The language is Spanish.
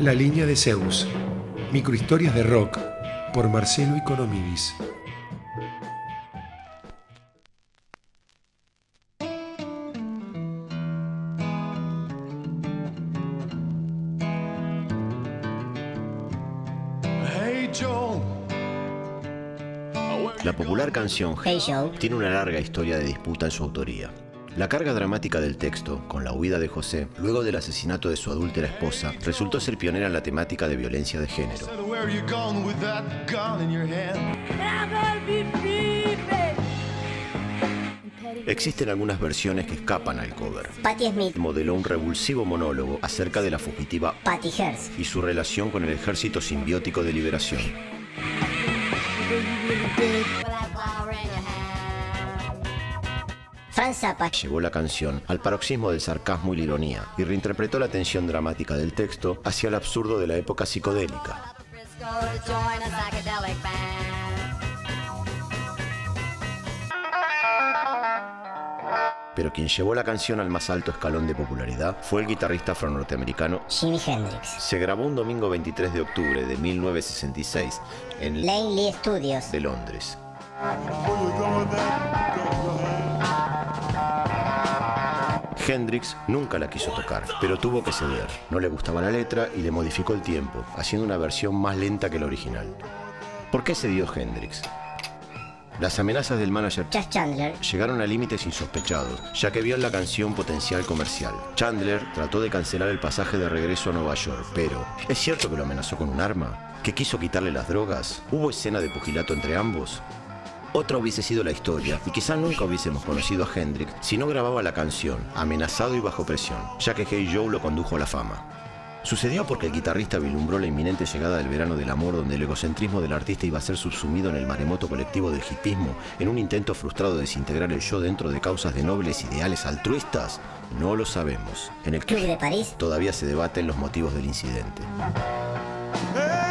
La línea de Zeus. Microhistorias de rock por Marcelo Economidis. La popular canción Hey Joe. tiene una larga historia de disputa en su autoría. La carga dramática del texto, con la huida de José, luego del asesinato de su adúltera esposa, resultó ser pionera en la temática de violencia de género. Existen algunas versiones que escapan al cover. Patti Smith. Modeló un revulsivo monólogo acerca de la fugitiva Patty Hearst. y su relación con el ejército simbiótico de liberación. Franz Zappa. Llevó la canción al paroxismo del sarcasmo y la ironía y reinterpretó la tensión dramática del texto hacia el absurdo de la época psicodélica. Pero quien llevó la canción al más alto escalón de popularidad fue el guitarrista afro-norteamericano. Jimi Hendrix. Se grabó un domingo 23 de octubre de 1966 en Lane Lee Studios. de Londres. Hendrix nunca la quiso tocar, pero tuvo que ceder. No le gustaba la letra y le modificó el tiempo, haciendo una versión más lenta que la original. ¿Por qué cedió Hendrix? Las amenazas del manager Chas Chandler. llegaron a límites insospechados, ya que vio en la canción potencial comercial. Chandler trató de cancelar el pasaje de regreso a Nueva York, pero ¿es cierto que lo amenazó con un arma? ¿Que quiso quitarle las drogas? ¿Hubo escena de pugilato entre ambos? Otra hubiese sido la historia, y quizá nunca hubiésemos conocido a Hendrix si no grababa la canción, amenazado y bajo presión, ya que Hey Joe lo condujo a la fama. Sucedió porque el guitarrista vislumbró la inminente llegada del verano del amor donde el egocentrismo del artista iba a ser subsumido en el maremoto colectivo del hipismo en un intento frustrado de desintegrar el yo dentro de causas de nobles ideales altruistas? No lo sabemos. En el Club de París. todavía se debaten los motivos del incidente. Hey,